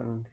And the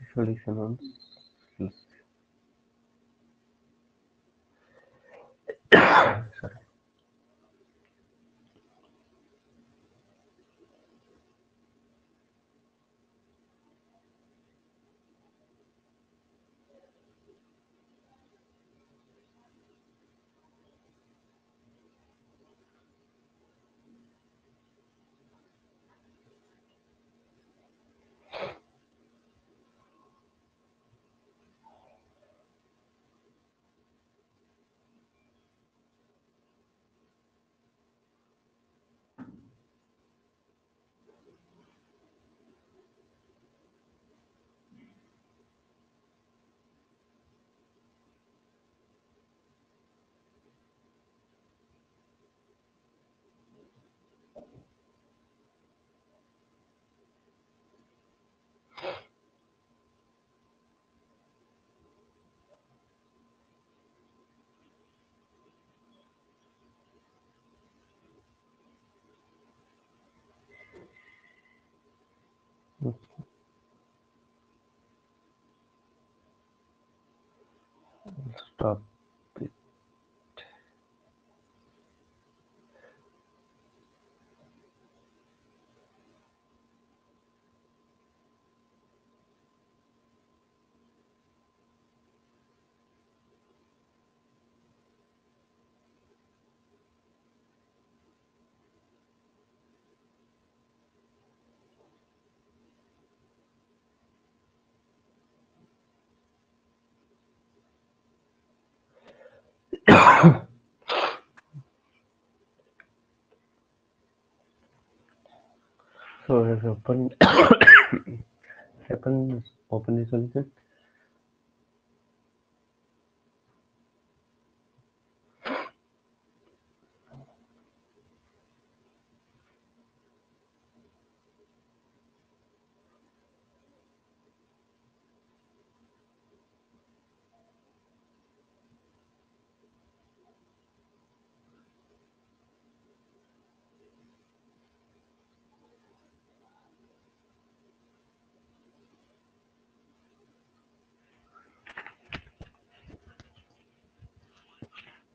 stop So open open open the solution.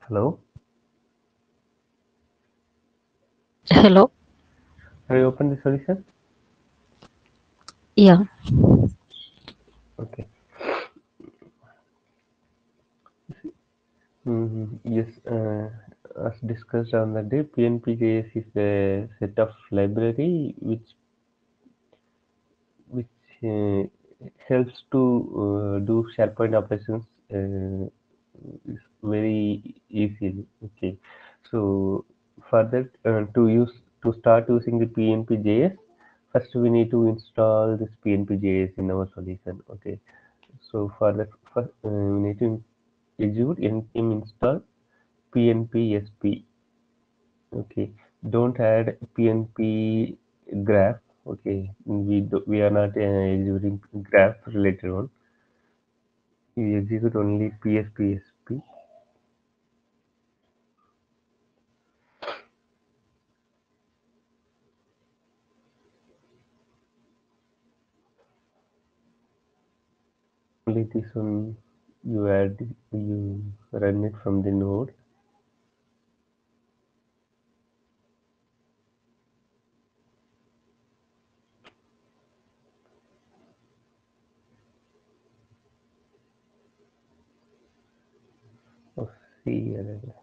Hello. Hello. Have you opened the solution? Yeah. Okay. Mhm. Yes, uh, as discussed on the day, PNPJS is a set of library which which uh, helps to uh, do SharePoint operations uh, is very easily. Okay, so for that uh, to use to start using the PNPJS, first we need to install this PNPJS in our solution. Okay, so for that, first, uh, we need to execute npm install pnpsp. Okay, don't add pnp graph. Okay, we do, we are not uh, executing graph related one. We execute only pspsp. This one you add you run it from the node. Oh, of CLL.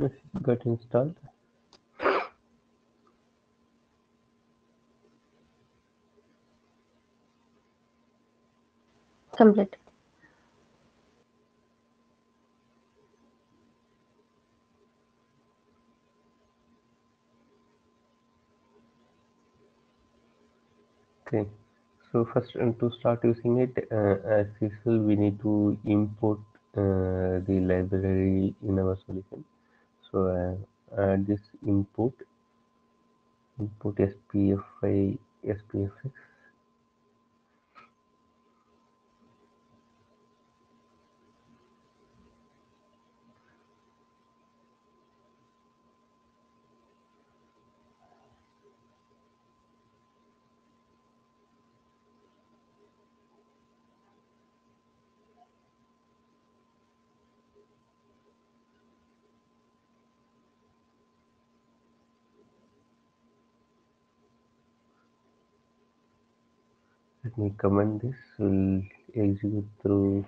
This got installed. Complete. Okay, so first uh, to start using it uh, as usual, we need to import uh, the library in our solution. So uh, add this import, import SPFI, SPFX. Let me comment this. Will execute through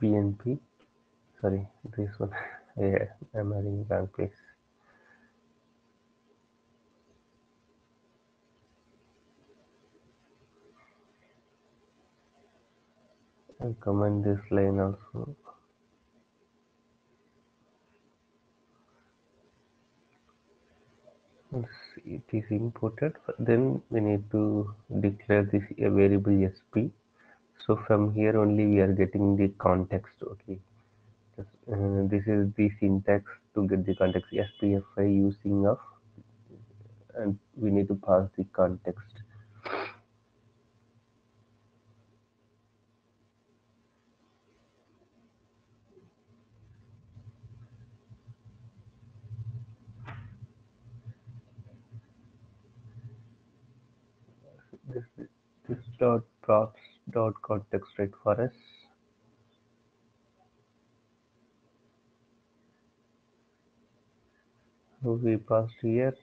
PNP. Sorry, this one. yeah, I'm adding wrong place. I'll comment this line also. It is imported, then we need to declare this a variable sp. So from here only we are getting the context. Okay, uh, this is the syntax to get the context SPFI using of, and we need to pass the context. this this dot props dot context right for us so we passed here.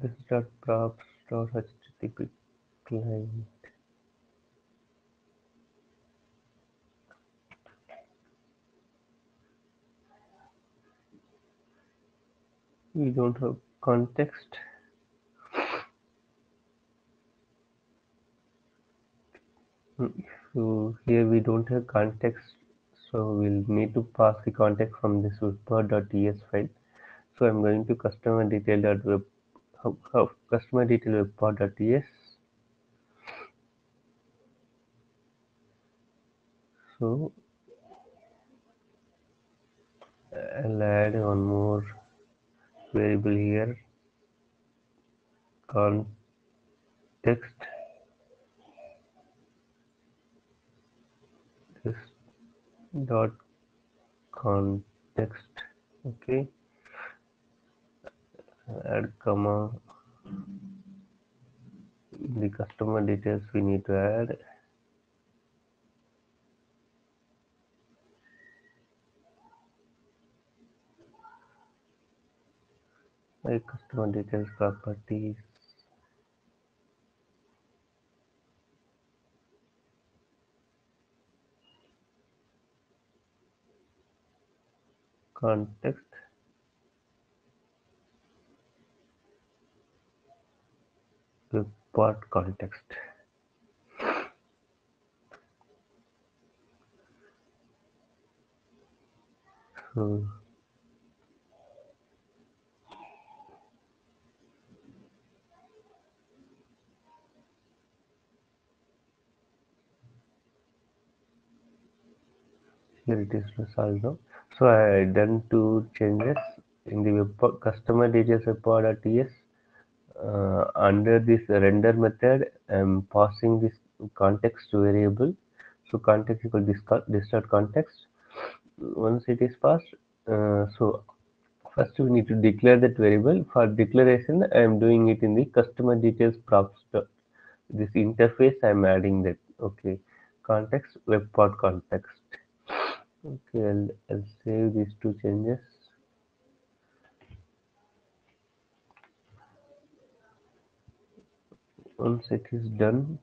This dot props dot http client we don't have context. Hmm, so here we don't have context so we'll need to pass the context from this webpart.ts file. So i'm going to customer detail web oh, oh, customer detail webpart.ts so I'll add one more variable here context. This dot context. Okay. Add comma. The customer details we need to add my customer details properties context report context so here it is now so i done two changes in the web customer details webpart.ts uh, under this render method i'm passing this context variable. So context equal this, dot context. Once it is passed uh, so first we need to declare that variable. For declaration i am doing it in the customer details props this interface i'm adding that. Okay. Context, web part context. Okay, I'll, I'll save these two changes. Once it is done,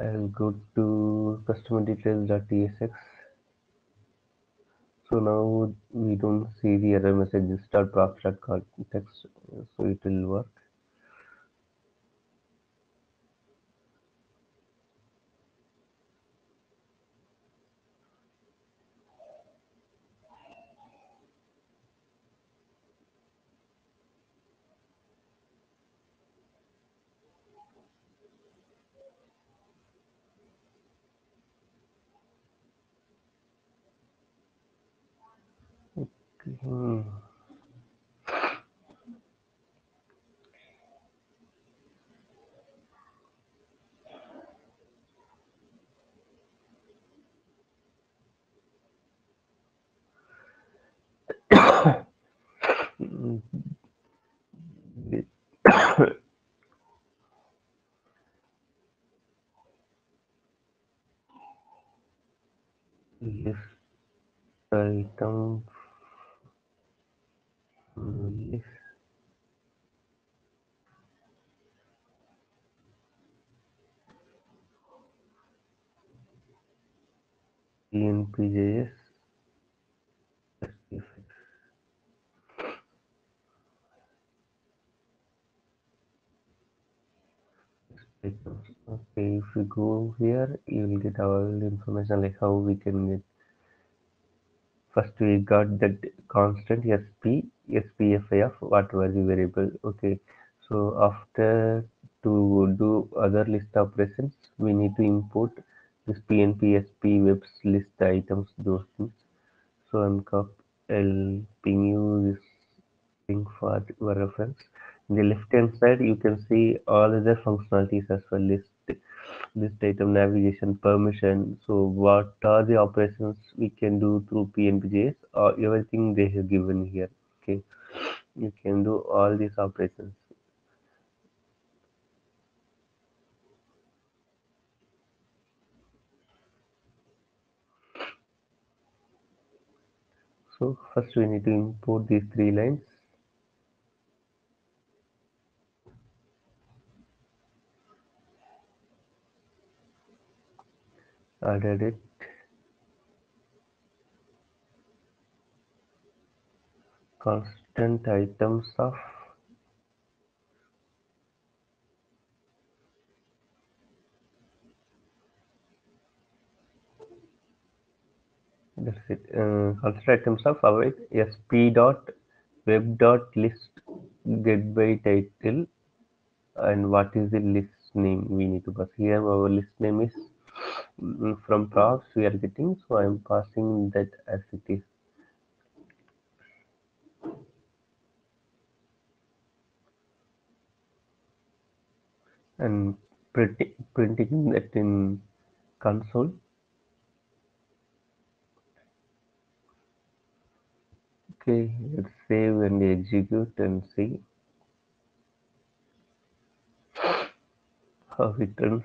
I'll go to customer details.tsx. So now we don't see the error message start context, so it will work. Hmm. List item list PNPJS Okay, if you go here, you will get all the information like how we can get. First, we got that constant sp spfi of whatever the variable. Okay, so after to do other list operations, we need to import this pnp sp webs list items those things. So I'm cop. I'll ping you this thing for reference. In the left hand side, you can see all other functionalities as well list list item navigation permission. So what are the operations we can do through PNPJS or uh, everything they have given here. Okay, you can do all these operations. So first we need to import these three lines. Added it. Constant items of that's it. Uh, constant items of await sp dot web dot list get by title and what is the list name we need to pass here our list name is Mm, from props we are getting so i'm passing that as it is. And printing that in console. Okay let's save and execute and see how it runs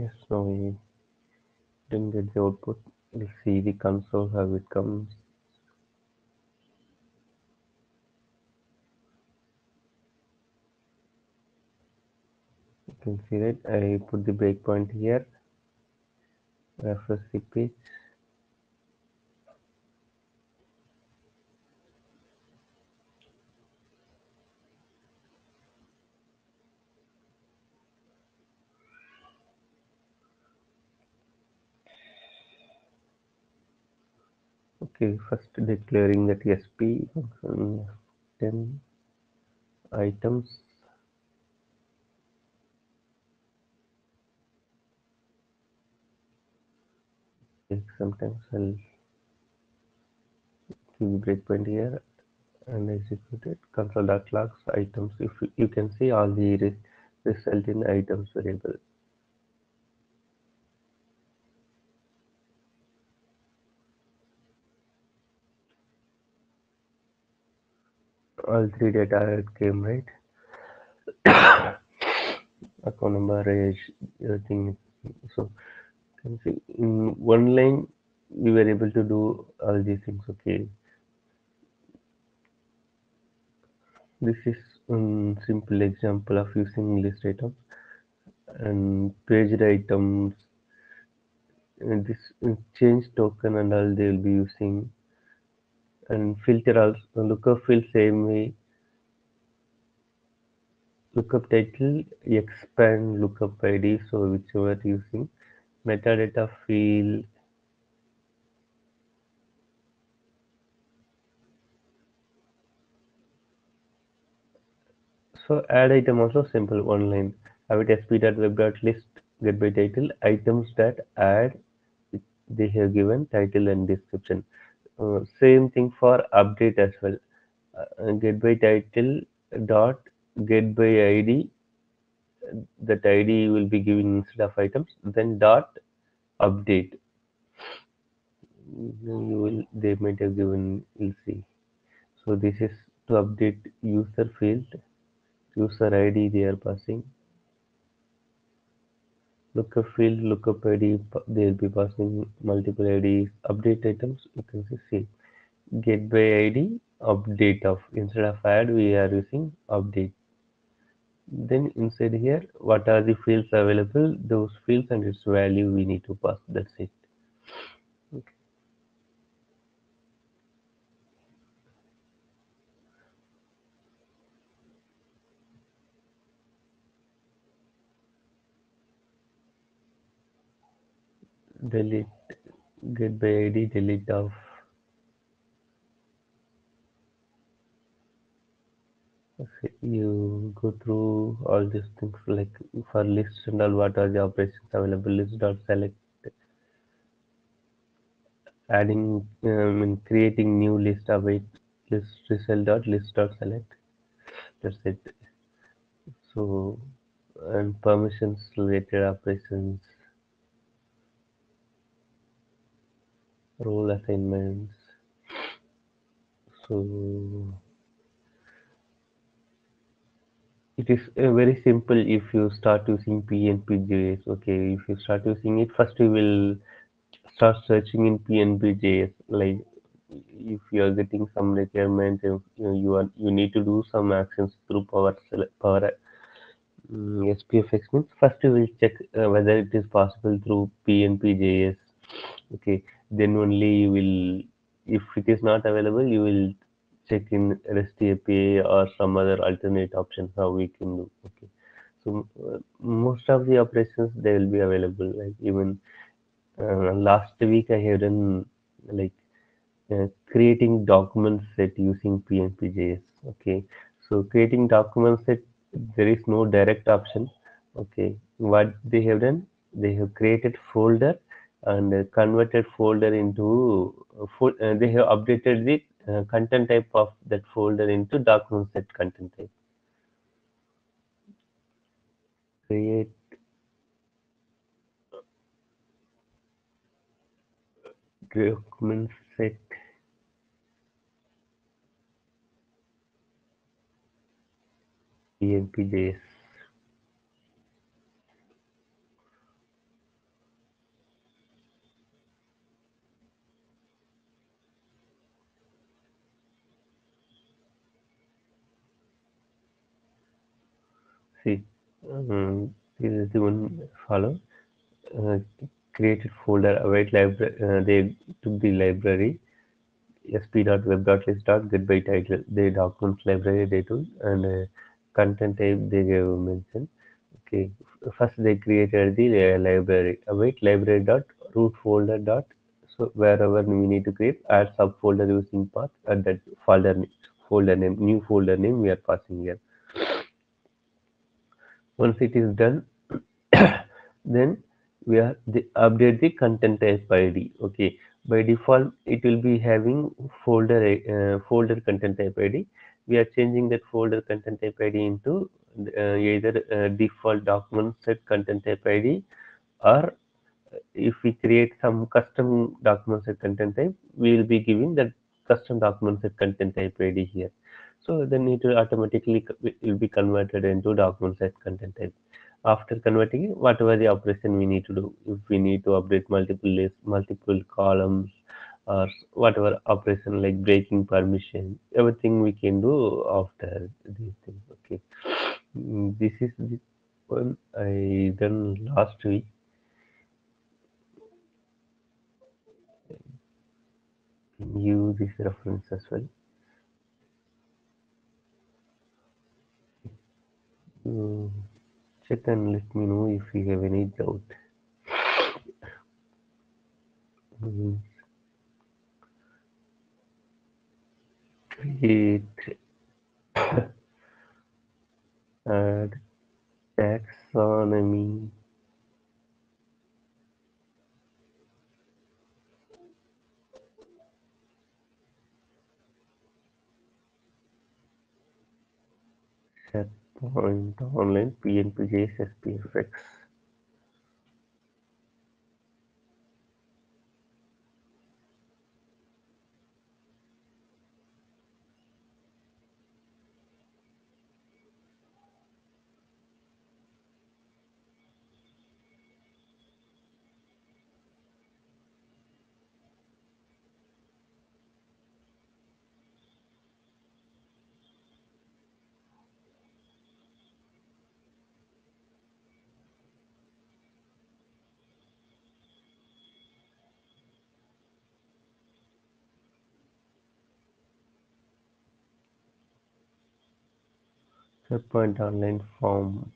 yes no we didn't get the output. We'll see the console how it comes. You can see that I put the breakpoint here. Refresh the page Okay, first declaring that SP function 10 items. Sometimes I'll give breakpoint here and execute it. Console.logs items. If you, can see all the re result in items variable. All three data came right. Account number, age, everything. So can see in one line we were able to do all these things. Okay. This is a simple example of using list items and paged items. And this change token and all they will be using and filter also lookup field same way. Lookup title expand lookup id so whichever using. Metadata field. So add item also simple one line have it sp.web.list get by title. Items that add they have given title and description uh, same thing for update as well. Uh, get by title dot get by id that id will be given instead of items then dot update. You will they might have given you'll see. So this is to update user field user id they are passing lookup field lookup id they will be passing multiple ids update items you can see see. Get by id update of instead of add we are using update. Then inside here what are the fields available? Those fields and its value we need to pass that's it delete get by id delete of okay, you go through all these things like for lists and all what are the operations available list dot select. Adding um, and creating new list await list result dot list dot select. That's it. So and permissions related operations role assignments so it is uh, very simple if you start using PNPJS. Okay, if you start using it, first you will start searching in PNPJS. Like if you are getting some requirement, you, are you need to do some actions through Power Power um, SPFX means first you will check uh, whether it is possible through PNPJS. Okay, then only you will. If it is not available, you will check in REST API or some other alternate options how we can do. Okay, so uh, most of the operations they will be available. Like even uh, last week I have done like uh, creating document set using PNPJS. Okay, so creating document set there is no direct option. Okay, what they have done they have created folder and uh, converted folder into uh, they have updated the uh, content type of that folder into document set content type. Create document set PNPJS. See, um, this is the one follow. Uh, created folder await library. Uh, they took the library sp.web.list.get by title. The documents library they took and uh, content type they gave mention. Okay, first they created the uh, library await library dot root folder dot So wherever we need to create, add subfolder using path and that folder folder name, new folder name we are passing here. Once it is done, then we are the update the content type id okay? By default it will be having folder uh, folder content type id we are changing that folder content type id into uh, either uh, default document set content type id or if we create some custom document set content type we will be giving that custom document set content type id here so then it will automatically will be converted into document set content type. After converting it, whatever the operation we need to do if we need to update multiple lists multiple columns or whatever operation like breaking permission everything we can do after these things okay. Mm, this is the one i done last week. Use this reference as well mm. Check and let me know if you have any doubt. Create add taxonomy point online PNPJS SPFX. SharePoint Online form.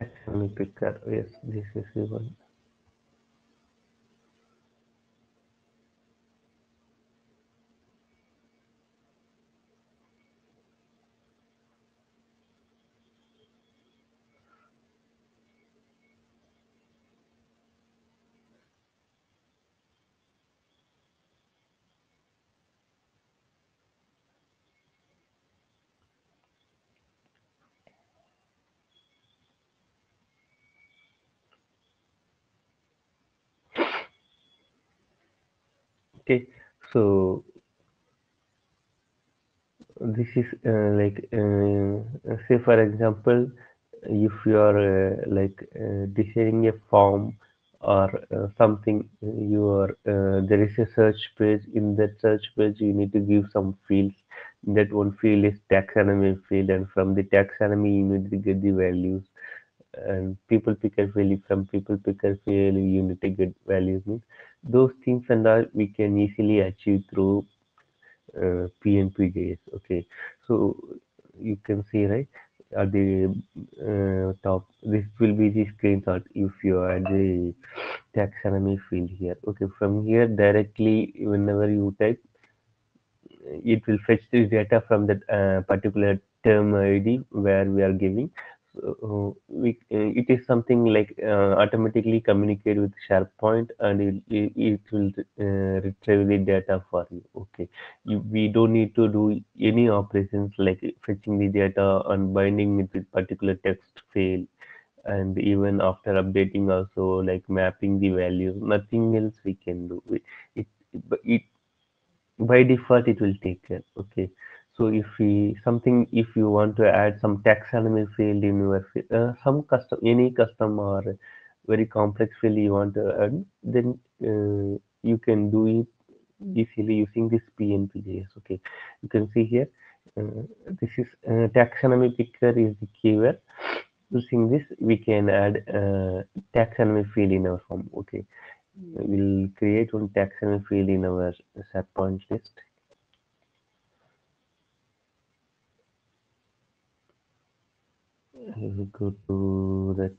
Actually picker, yes, this is the one. Okay so this is uh, like uh, say for example if you are uh, like uh, designing a form or uh, something you are uh, there is a search page in that search page you need to give some fields. That one field is taxonomy field and from the taxonomy you need to get the values and people picker value from people picker value to get values means those things and all we can easily achieve through uh, PNPJS. Okay, so you can see right at the uh, top. This will be the screenshot if you add the taxonomy field here. Okay, from here directly whenever you type, it will fetch the data from that uh, particular term ID where we are giving so we, uh, it is something like uh, automatically communicate with SharePoint and it, it, will uh, retrieve the data for you. Okay, you, we don't need to do any operations like fetching the data and binding it with particular text field and even after updating also like mapping the values nothing else we can do. It, it, it by default it will take care. Okay so if we something, if you want to add some taxonomy field in your uh, some custom, any custom or very complex field you want to add, then uh, you can do it easily using this PNPJS. Okay, you can see here. Uh, this is uh, taxonomy picker is the keyword. Using this, we can add uh, taxonomy field in our form. Okay, we'll create one taxonomy field in our SharePoint list. We go to that.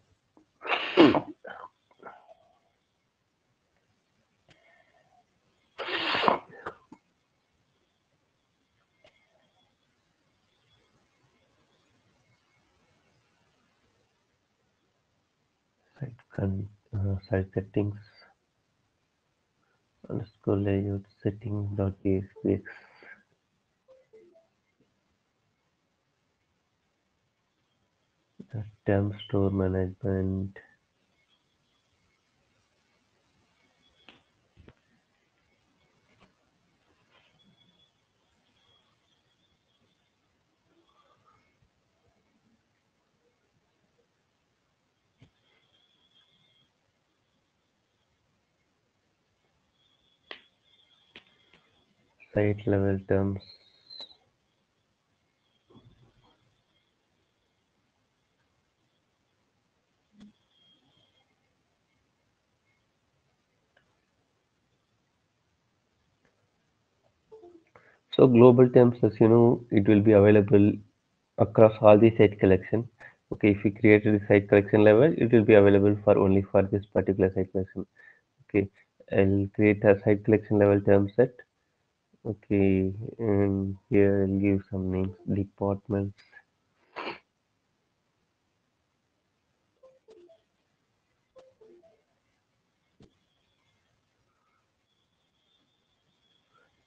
site uh, site settings underscore layout setting dot term store management. Site level terms so global terms as you know it will be available across all the site collection. Okay if we created a site collection level it will be available for only for this particular site collection. Okay i'll create a site collection level term set. Okay and here i'll give some names. Departments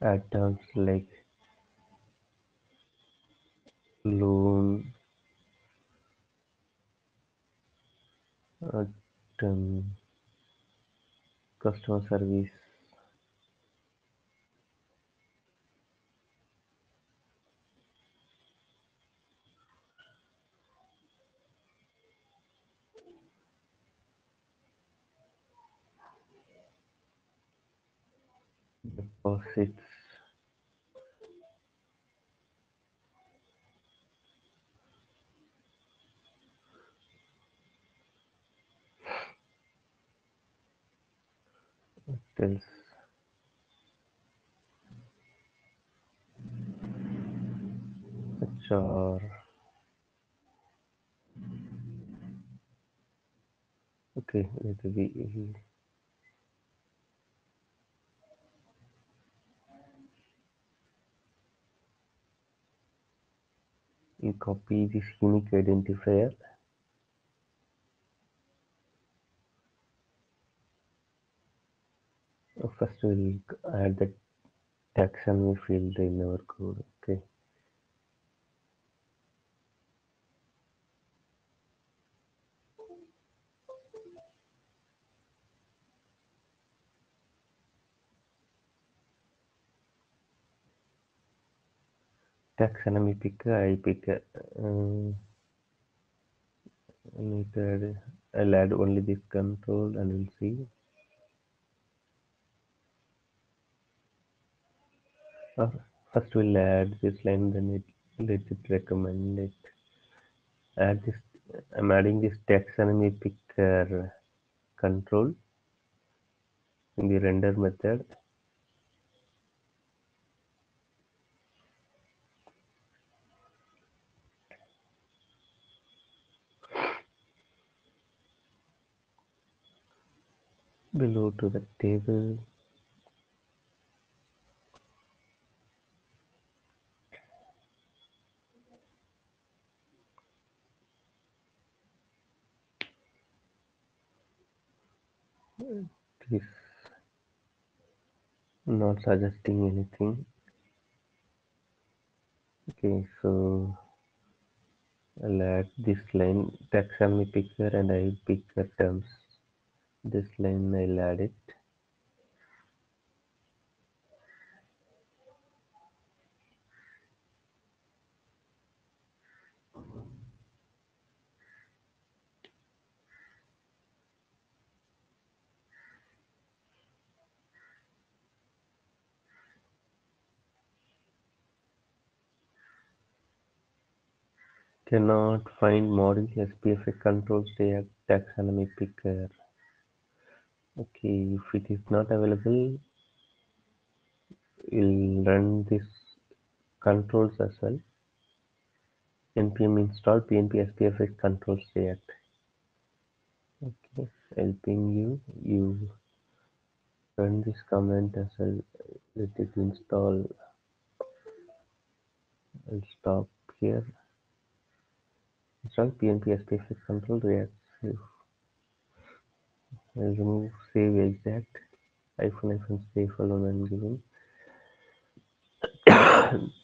add terms like loan uh, um, customer service deposits tells HR okay it be you copy this unique identifier first we'll add the taxonomy field in our code okay? Taxonomy picker i pick um, I'll add only this control and we'll see or first we'll add this line then it let it recommend it. Add this I'm adding this taxonomy picker control in the render method. Below to the table this not suggesting anything. Okay so I'll add this line taxonomy picker and I picker terms. This line I'll add it cannot find model SPFX controls tag taxonomy picker. Okay if it is not available we'll run this controls as well. Npm install pnp spfx controls react okay helping you you run this command as well. Let it install. I'll stop here install pnp spfx control react remove save exact iphone hyphen safe alone and given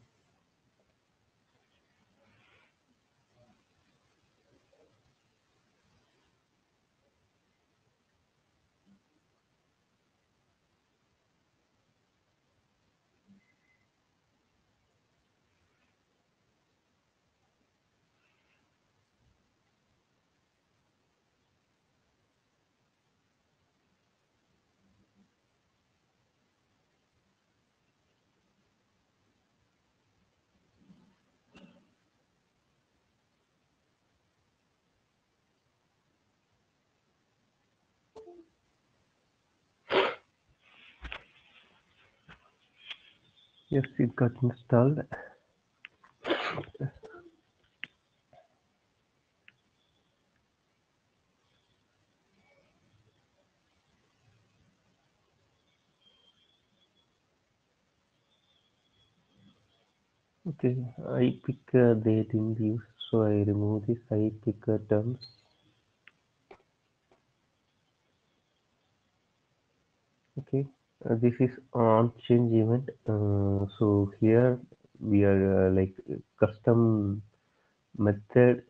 yes it got installed. Okay i pick uh, they didn't use so i remove this i pick uh, terms. Okay uh, this is on change event. Uh, so here we are uh, like custom method.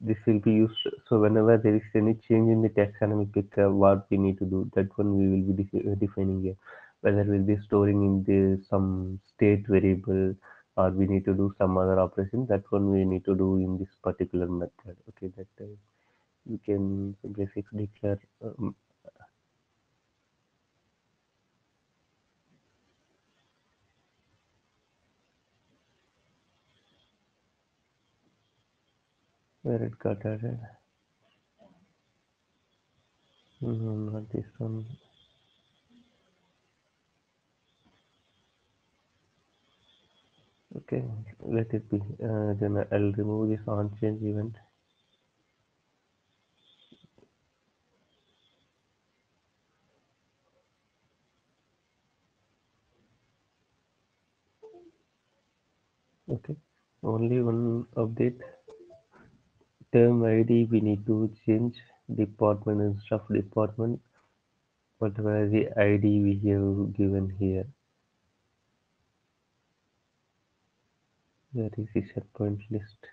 This will be used. So whenever there is any change in the taxonomy picker what we need to do that one we will be de- defining here. Whether we'll be storing in the some state variable or we need to do some other operation that one we need to do in this particular method. Okay that uh, you can simply fix declare um, where it got added. No not this one. Okay let it be. Uh, then i'll remove this on change event. Okay only one update term id we need to change department instead of department. Whatever the id we have given here. That is the SharePoint list.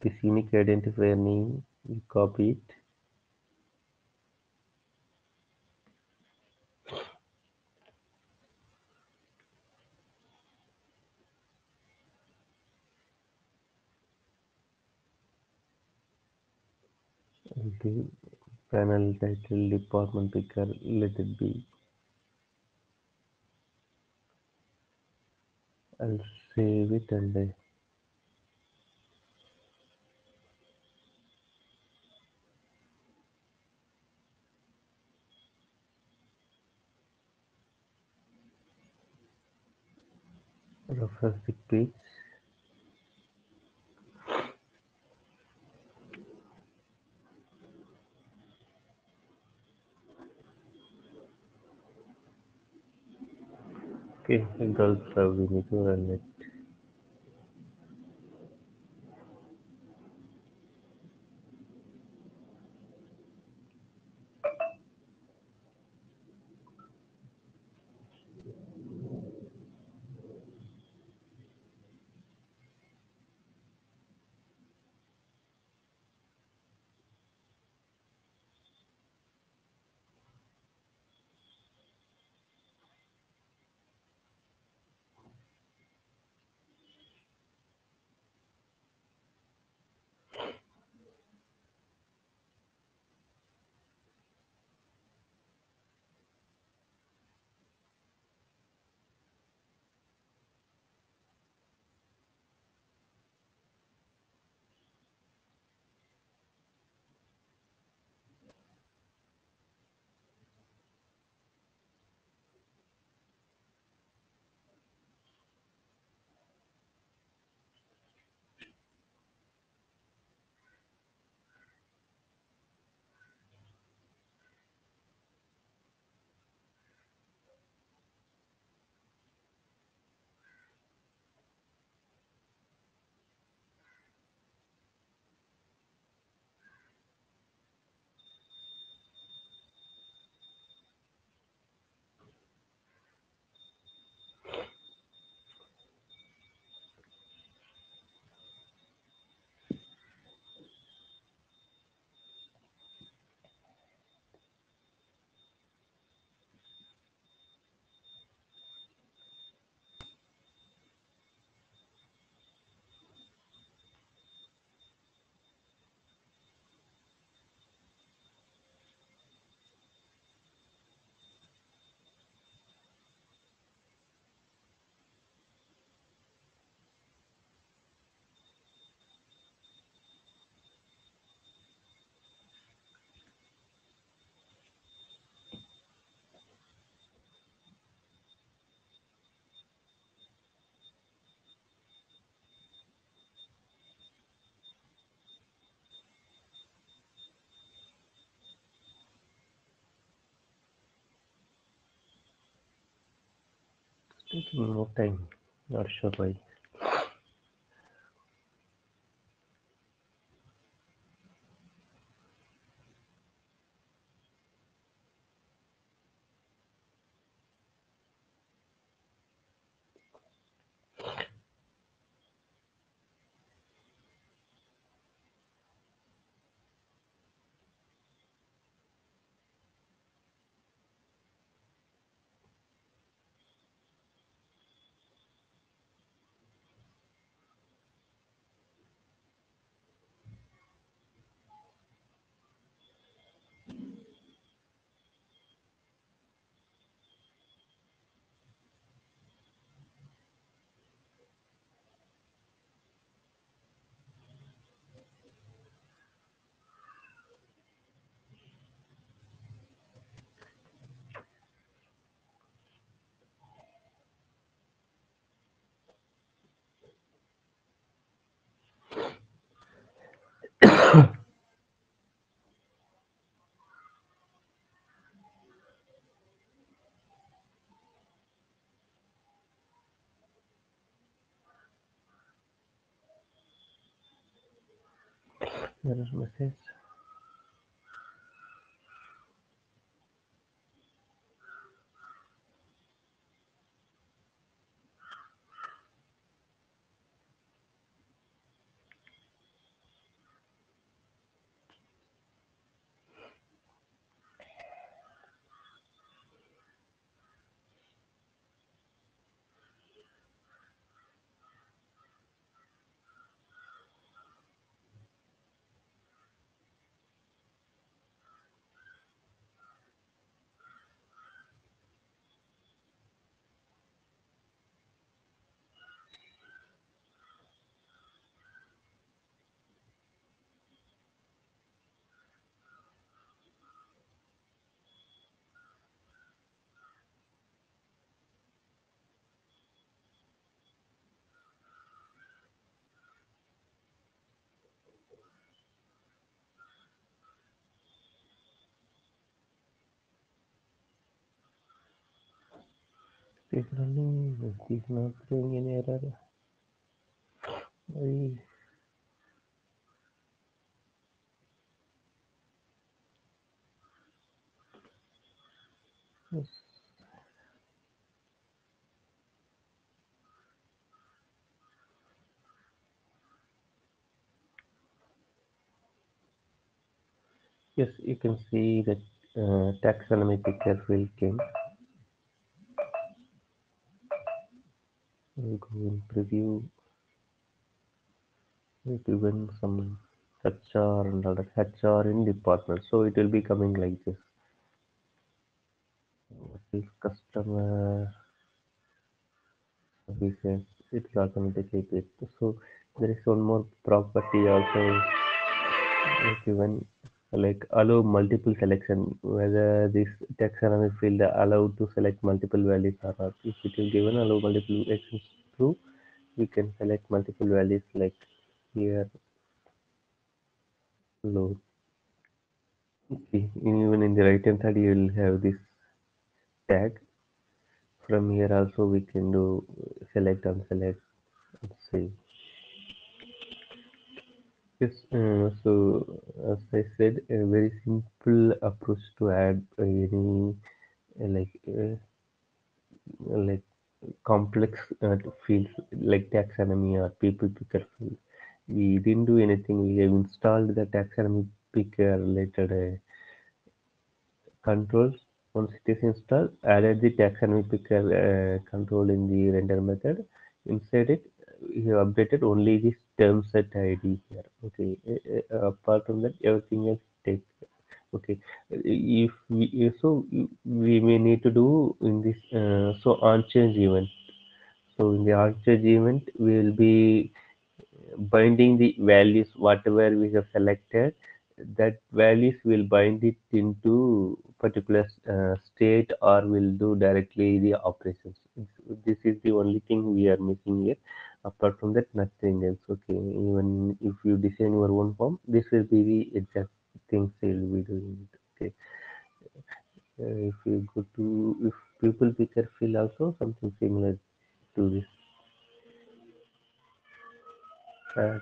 This unique identifier name we copy it panel title department picker let it be. I'll save it and uh, I refresh the page okay it also we need to run it taking more time not sure why Error is not throwing any error. Why? Yes. Yes, you can see that uh, taxonomy picker field came. We'll go in preview. We've given some HR and other HR in department. So it will be coming like this. What is customer? It will automatically get. So there is one more property also given like allow multiple selection whether this taxonomy field allowed to select multiple values or not if it is given allow multiple actions true we can select multiple values like here load. Okay even in the right hand side you will have this tag. From here also we can do select unselect and save. Yes, uh, so as I said, a very simple approach to add any uh, like uh, like complex uh, fields like taxonomy or people picker field. We didn't do anything. We have installed the taxonomy picker related uh, controls. Once it is installed, added the taxonomy picker uh, control in the render method. Inside it, we have updated only this term set ID here. Okay. Uh, apart from that, everything else take. Okay. If we so we may need to do in this uh, so on change event. So in the on change event, we will be binding the values whatever we have selected that values will bind it into particular uh, state or will do directly the operations this is the only thing we are missing here apart from that nothing else okay even if you design your own form this will be the exact things they will be doing it okay? Uh, if you go to if people picker fill also something similar to this. Add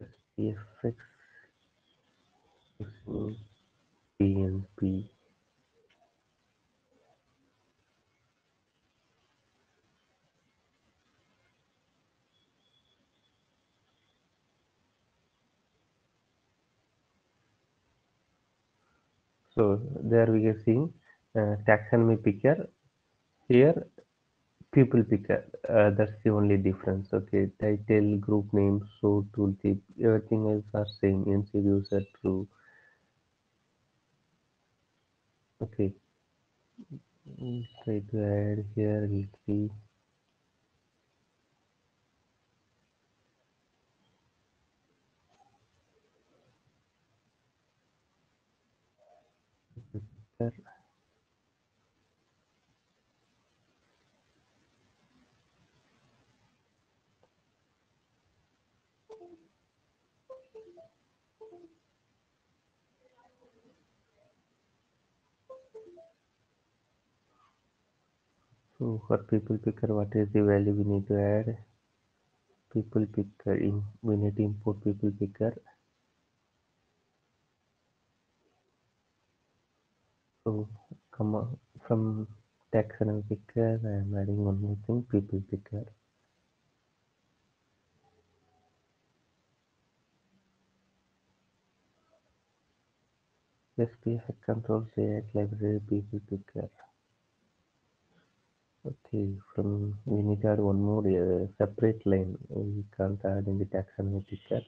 SPFX PNP So there we are seeing uh, taxonomy picker. Here people picker. Uh, that's the only difference. Okay, title, group name, so tooltip, everything else are same. ensure user true. Okay, try to add here. So for people picker, what is the value we need to add? People picker in we need to import people picker. So come on, from taxonomy picker, I am adding one more thing, people picker. SPF control say library people picker. Okay, from we need to add one more uh, separate line. We can't add in the taxonomy picker.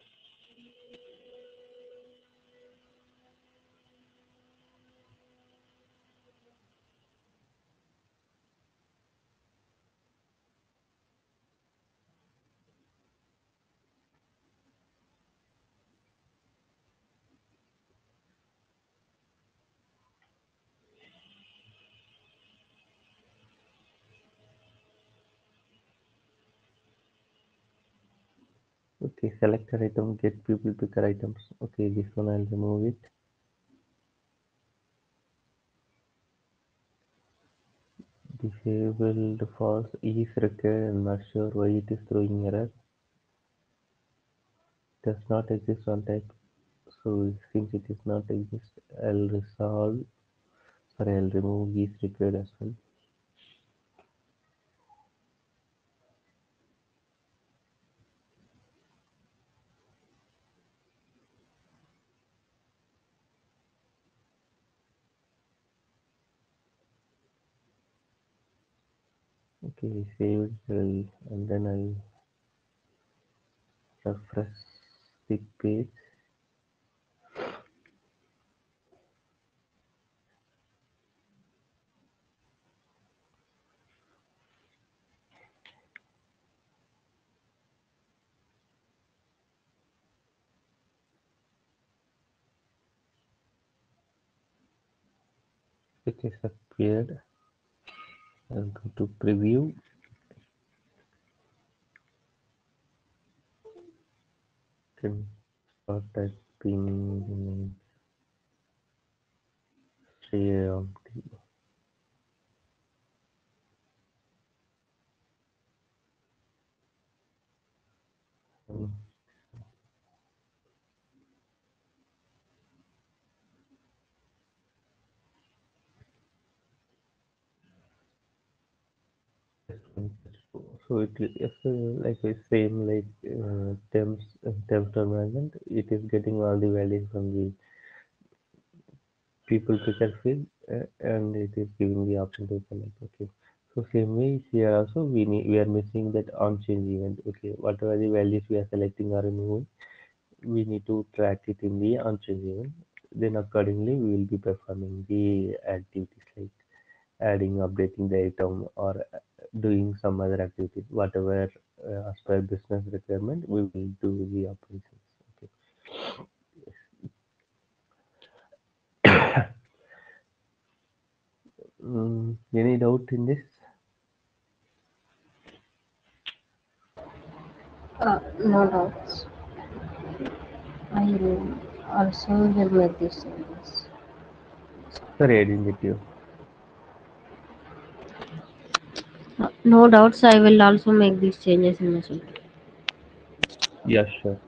Okay, selected item, get people picker items. Okay, this one I'll remove it. Disabled false is required. I'm not sure why it is throwing error. Does not exist on type. So since it is not exist, I'll resolve. Sorry, I'll remove is required as well. Okay, save it and then I'll refresh the page. It is appeared. I'll go to preview. Can start typing Sri Um, So it is like a same like uh, uh, temps management. It is getting all the values from the people picker field uh, and it is giving the option to select. Okay. So same way here also we need we are missing that on change event. Okay, whatever the values we are selecting or removing, we need to track it in the on change event. Then accordingly we will be performing the activities like adding, updating the item, or uh, doing some other activities, whatever uh, as per business requirement, we will do the operations. Okay. Mm, any doubt in this? Uh, no doubts. I also will make these changes. Sorry, I didn't get you. Uh, no doubts. I will also make these changes in my software. Yeah, sure.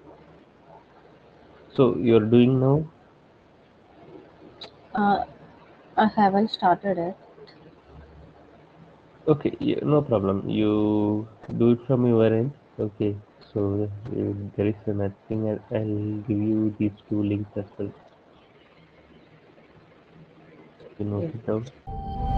So you're doing now? Uh, I haven't started it. Okay, yeah, no problem. You do it from your end. Okay, so uh, there is nothing. I'll, I'll give you these two links as well. You note it down.